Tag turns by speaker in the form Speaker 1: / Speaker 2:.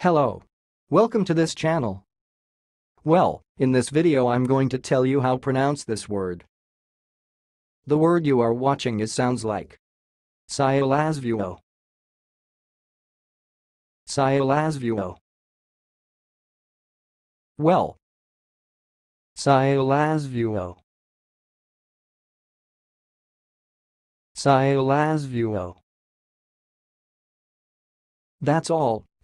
Speaker 1: Hello. Welcome to this channel. Well, in this video I'm going to tell you how pronounce this word. The word you are watching is sounds like Siilasvuo. Siilasvuo. Well. Siilasvuo. Siilasvuo. That's all,